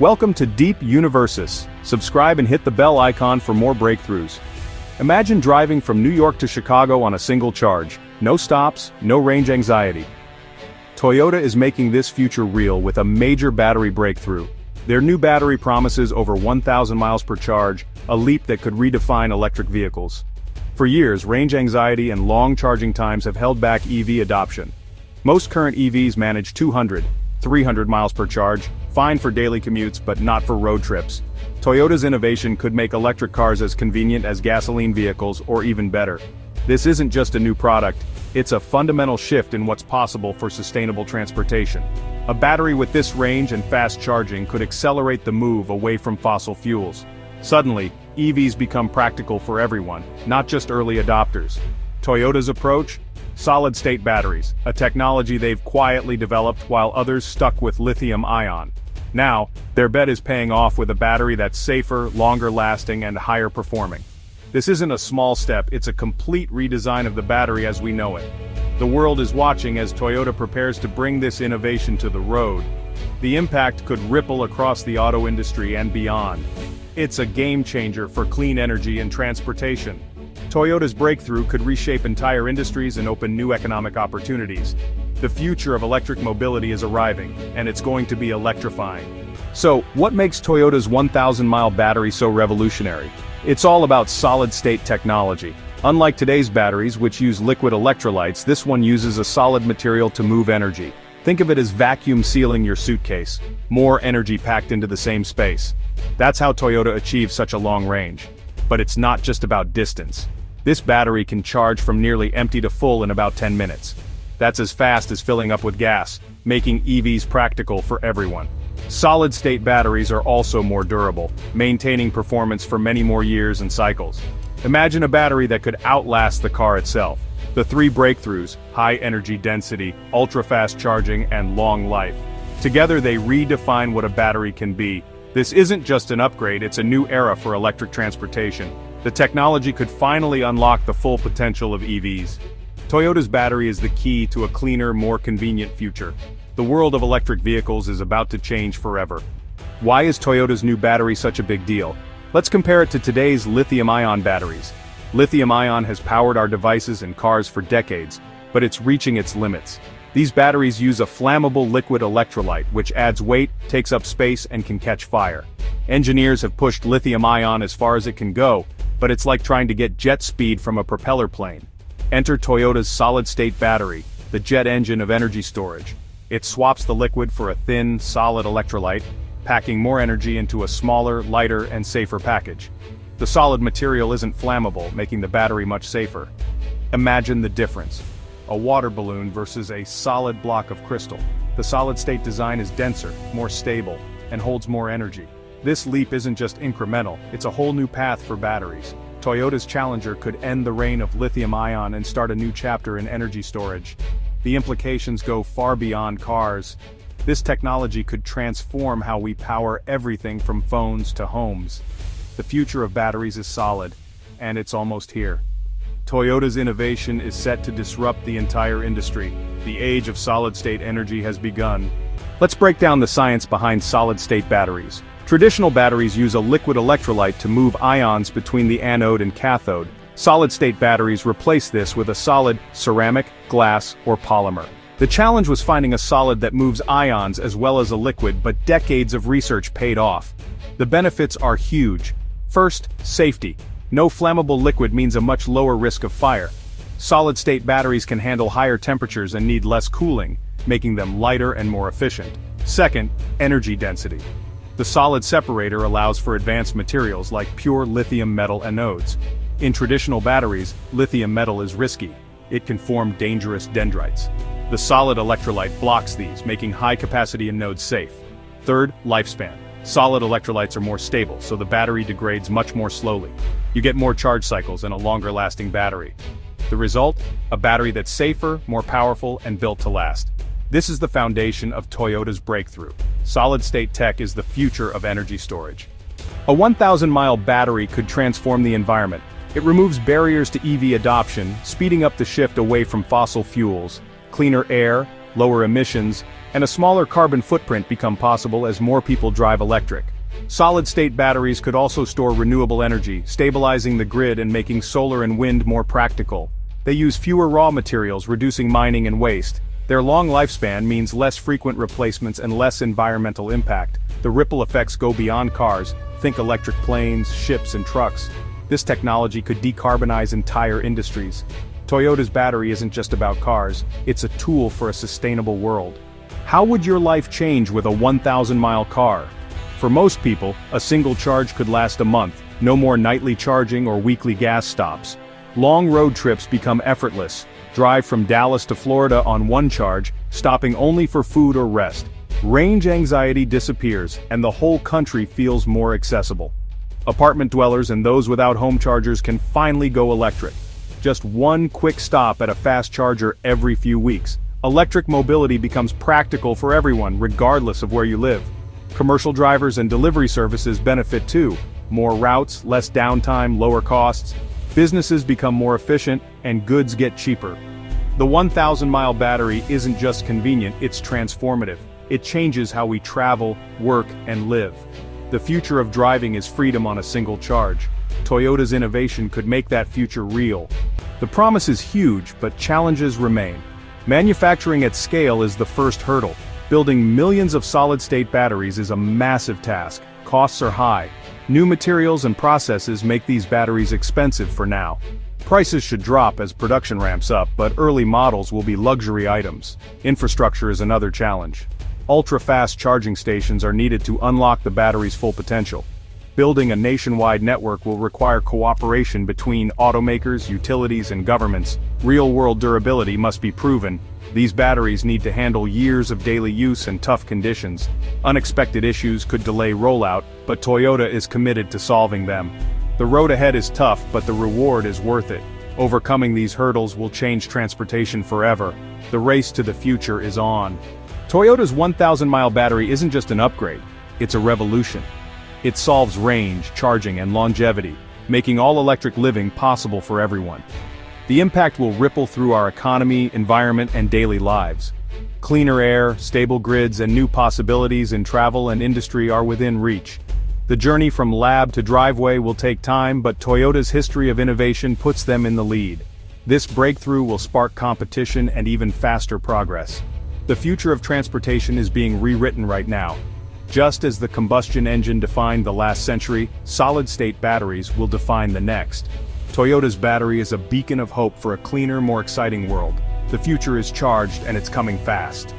Welcome to Deep Universus. Subscribe and hit the bell icon for more breakthroughs. Imagine driving from New York to Chicago on a single charge. No stops, no range anxiety. Toyota is making this future real with a major battery breakthrough. Their new battery promises over 1,000 miles per charge, a leap that could redefine electric vehicles. For years, range anxiety and long charging times have held back EV adoption. Most current EVs manage 200, 300 miles per charge, fine for daily commutes but not for road trips. Toyota's innovation could make electric cars as convenient as gasoline vehicles or even better. This isn't just a new product, it's a fundamental shift in what's possible for sustainable transportation. A battery with this range and fast charging could accelerate the move away from fossil fuels. Suddenly, EVs become practical for everyone, not just early adopters. Toyota's approach? Solid-state batteries, a technology they've quietly developed while others stuck with lithium-ion. Now, their bet is paying off with a battery that's safer, longer-lasting and higher performing. This isn't a small step, it's a complete redesign of the battery as we know it. The world is watching as Toyota prepares to bring this innovation to the road. The impact could ripple across the auto industry and beyond. It's a game changer for clean energy and transportation. Toyota's breakthrough could reshape entire industries and open new economic opportunities. The future of electric mobility is arriving, and it's going to be electrifying. So, what makes Toyota's 1,000-mile battery so revolutionary? It's all about solid-state technology. Unlike today's batteries which use liquid electrolytes, this one uses a solid material to move energy. Think of it as vacuum sealing your suitcase. More energy packed into the same space. That's how Toyota achieves such a long range. But it's not just about distance. This battery can charge from nearly empty to full in about 10 minutes. That's as fast as filling up with gas, making EVs practical for everyone. Solid-state batteries are also more durable, maintaining performance for many more years and cycles. Imagine a battery that could outlast the car itself. The three breakthroughs, high energy density, ultra-fast charging, and long life. Together they redefine what a battery can be. This isn't just an upgrade, it's a new era for electric transportation, the technology could finally unlock the full potential of EVs. Toyota's battery is the key to a cleaner, more convenient future. The world of electric vehicles is about to change forever. Why is Toyota's new battery such a big deal? Let's compare it to today's lithium-ion batteries. Lithium-ion has powered our devices and cars for decades, but it's reaching its limits. These batteries use a flammable liquid electrolyte which adds weight, takes up space and can catch fire. Engineers have pushed lithium-ion as far as it can go, but it's like trying to get jet speed from a propeller plane. Enter Toyota's solid-state battery, the jet engine of energy storage. It swaps the liquid for a thin, solid electrolyte, packing more energy into a smaller, lighter, and safer package. The solid material isn't flammable, making the battery much safer. Imagine the difference. A water balloon versus a solid block of crystal. The solid-state design is denser, more stable, and holds more energy. This leap isn't just incremental, it's a whole new path for batteries. Toyota's Challenger could end the reign of lithium-ion and start a new chapter in energy storage. The implications go far beyond cars. This technology could transform how we power everything from phones to homes. The future of batteries is solid, and it's almost here. Toyota's innovation is set to disrupt the entire industry. The age of solid-state energy has begun. Let's break down the science behind solid-state batteries. Traditional batteries use a liquid electrolyte to move ions between the anode and cathode. Solid-state batteries replace this with a solid, ceramic, glass, or polymer. The challenge was finding a solid that moves ions as well as a liquid but decades of research paid off. The benefits are huge. First, safety. No flammable liquid means a much lower risk of fire. Solid-state batteries can handle higher temperatures and need less cooling, making them lighter and more efficient. Second, energy density. The solid separator allows for advanced materials like pure lithium metal anodes. In traditional batteries, lithium metal is risky. It can form dangerous dendrites. The solid electrolyte blocks these, making high-capacity anodes safe. Third, lifespan. Solid electrolytes are more stable, so the battery degrades much more slowly. You get more charge cycles and a longer-lasting battery. The result? A battery that's safer, more powerful, and built to last. This is the foundation of Toyota's breakthrough. Solid-state tech is the future of energy storage. A 1,000-mile battery could transform the environment. It removes barriers to EV adoption, speeding up the shift away from fossil fuels, cleaner air, lower emissions, and a smaller carbon footprint become possible as more people drive electric. Solid-state batteries could also store renewable energy, stabilizing the grid and making solar and wind more practical. They use fewer raw materials, reducing mining and waste. Their long lifespan means less frequent replacements and less environmental impact. The ripple effects go beyond cars, think electric planes, ships and trucks. This technology could decarbonize entire industries. Toyota's battery isn't just about cars, it's a tool for a sustainable world. How would your life change with a 1,000-mile car? For most people, a single charge could last a month, no more nightly charging or weekly gas stops. Long road trips become effortless. Drive from Dallas to Florida on one charge, stopping only for food or rest. Range anxiety disappears, and the whole country feels more accessible. Apartment dwellers and those without home chargers can finally go electric. Just one quick stop at a fast charger every few weeks. Electric mobility becomes practical for everyone, regardless of where you live. Commercial drivers and delivery services benefit too. More routes, less downtime, lower costs. Businesses become more efficient, and goods get cheaper. The 1,000-mile battery isn't just convenient, it's transformative. It changes how we travel, work, and live. The future of driving is freedom on a single charge. Toyota's innovation could make that future real. The promise is huge, but challenges remain. Manufacturing at scale is the first hurdle. Building millions of solid-state batteries is a massive task, costs are high. New materials and processes make these batteries expensive for now. Prices should drop as production ramps up, but early models will be luxury items. Infrastructure is another challenge. Ultra-fast charging stations are needed to unlock the battery's full potential. Building a nationwide network will require cooperation between automakers, utilities and governments. Real-world durability must be proven, these batteries need to handle years of daily use and tough conditions. Unexpected issues could delay rollout, but Toyota is committed to solving them. The road ahead is tough, but the reward is worth it. Overcoming these hurdles will change transportation forever. The race to the future is on. Toyota's 1,000-mile battery isn't just an upgrade, it's a revolution. It solves range, charging, and longevity, making all-electric living possible for everyone. The impact will ripple through our economy, environment, and daily lives. Cleaner air, stable grids, and new possibilities in travel and industry are within reach. The journey from lab to driveway will take time, but Toyota's history of innovation puts them in the lead. This breakthrough will spark competition and even faster progress. The future of transportation is being rewritten right now. Just as the combustion engine defined the last century, solid-state batteries will define the next. Toyota's battery is a beacon of hope for a cleaner, more exciting world. The future is charged and it's coming fast.